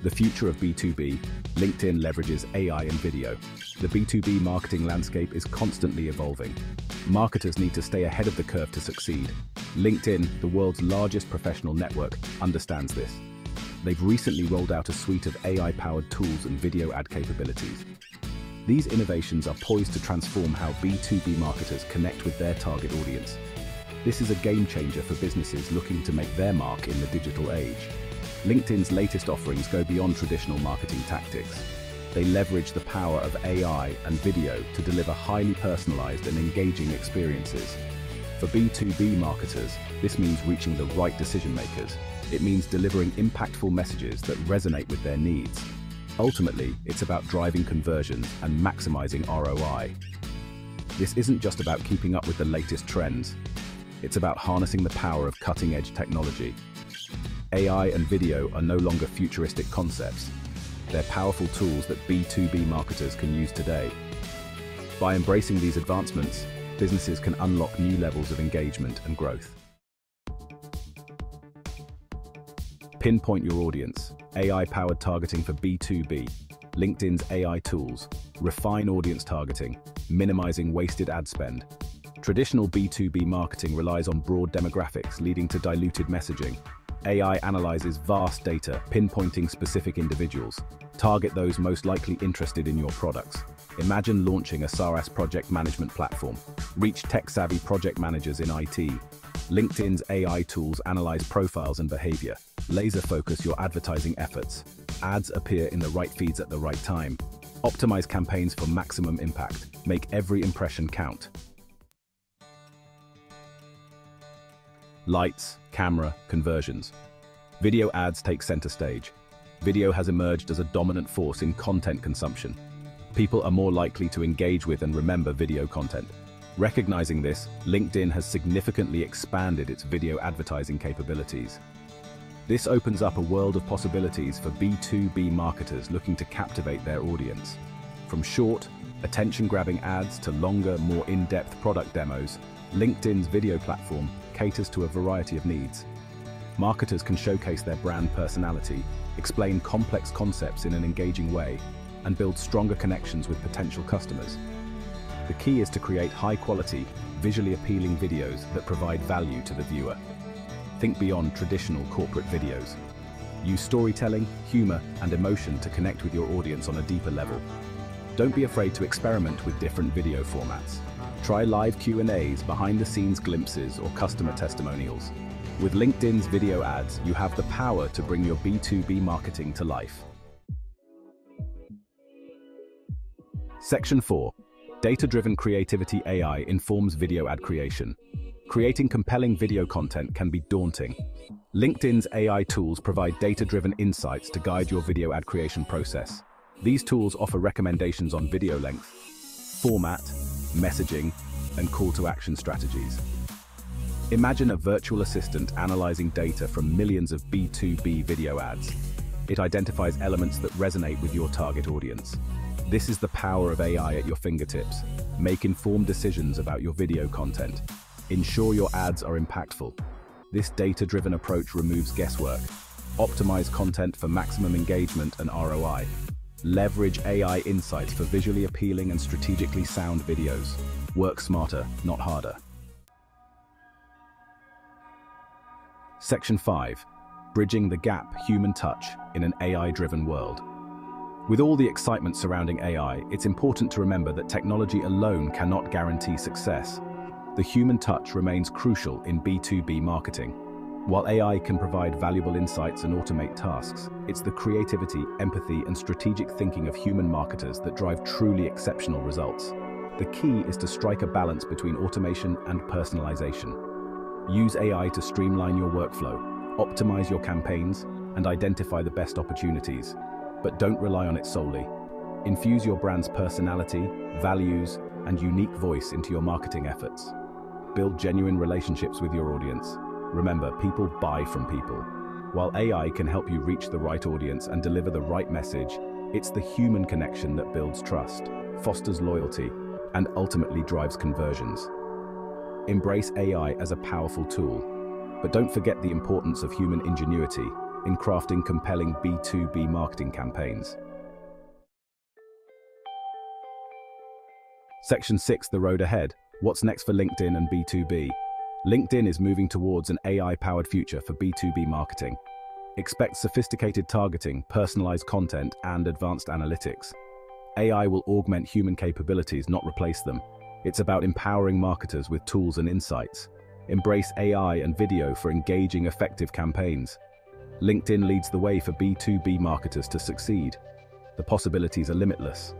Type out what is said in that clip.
The future of B2B, LinkedIn leverages AI and video. The B2B marketing landscape is constantly evolving. Marketers need to stay ahead of the curve to succeed. LinkedIn, the world's largest professional network, understands this. They've recently rolled out a suite of AI-powered tools and video ad capabilities. These innovations are poised to transform how B2B marketers connect with their target audience. This is a game changer for businesses looking to make their mark in the digital age. LinkedIn's latest offerings go beyond traditional marketing tactics. They leverage the power of AI and video to deliver highly personalized and engaging experiences. For B2B marketers, this means reaching the right decision makers. It means delivering impactful messages that resonate with their needs. Ultimately, it's about driving conversions and maximizing ROI. This isn't just about keeping up with the latest trends. It's about harnessing the power of cutting-edge technology. AI and video are no longer futuristic concepts. They're powerful tools that B2B marketers can use today. By embracing these advancements, businesses can unlock new levels of engagement and growth. Pinpoint your audience. AI-powered targeting for B2B. LinkedIn's AI tools. Refine audience targeting, minimizing wasted ad spend. Traditional B2B marketing relies on broad demographics, leading to diluted messaging. AI analyzes vast data, pinpointing specific individuals. Target those most likely interested in your products. Imagine launching a SaaS project management platform. Reach tech-savvy project managers in IT. LinkedIn's AI tools analyze profiles and behavior. Laser focus your advertising efforts. Ads appear in the right feeds at the right time. Optimize campaigns for maximum impact. Make every impression count. Lights, camera, conversions. Video ads take center stage. Video has emerged as a dominant force in content consumption. People are more likely to engage with and remember video content. Recognizing this, LinkedIn has significantly expanded its video advertising capabilities. This opens up a world of possibilities for B2B marketers looking to captivate their audience. From short, attention-grabbing ads to longer, more in-depth product demos, LinkedIn's video platform caters to a variety of needs. Marketers can showcase their brand personality, explain complex concepts in an engaging way, and build stronger connections with potential customers. The key is to create high-quality, visually appealing videos that provide value to the viewer. Think beyond traditional corporate videos. Use storytelling, humor, and emotion to connect with your audience on a deeper level. Don't be afraid to experiment with different video formats. Try live Q&As, behind-the-scenes glimpses, or customer testimonials. With LinkedIn's video ads, you have the power to bring your B2B marketing to life. Section 4. Data-driven creativity AI informs video ad creation. Creating compelling video content can be daunting. LinkedIn's AI tools provide data-driven insights to guide your video ad creation process. These tools offer recommendations on video length, format, messaging, and call-to-action strategies. Imagine a virtual assistant analyzing data from millions of B2B video ads. It identifies elements that resonate with your target audience. This is the power of AI at your fingertips. Make informed decisions about your video content. Ensure your ads are impactful. This data-driven approach removes guesswork. Optimize content for maximum engagement and ROI. Leverage AI insights for visually appealing and strategically sound videos. Work smarter, not harder. Section 5. Bridging the gap human touch in an AI-driven world. With all the excitement surrounding AI, it's important to remember that technology alone cannot guarantee success. The human touch remains crucial in B2B marketing. While AI can provide valuable insights and automate tasks, it's the creativity, empathy, and strategic thinking of human marketers that drive truly exceptional results. The key is to strike a balance between automation and personalization. Use AI to streamline your workflow, optimize your campaigns, and identify the best opportunities. But don't rely on it solely. Infuse your brand's personality, values, and unique voice into your marketing efforts. Build genuine relationships with your audience Remember, people buy from people. While AI can help you reach the right audience and deliver the right message, it's the human connection that builds trust, fosters loyalty, and ultimately drives conversions. Embrace AI as a powerful tool, but don't forget the importance of human ingenuity, in crafting compelling B2B marketing campaigns. Section 6 The Road Ahead What's next for LinkedIn and B2B? LinkedIn is moving towards an AI powered future for B2B marketing. Expect sophisticated targeting, personalized content, and advanced analytics. AI will augment human capabilities, not replace them. It's about empowering marketers with tools and insights. Embrace AI and video for engaging, effective campaigns. LinkedIn leads the way for B2B marketers to succeed. The possibilities are limitless.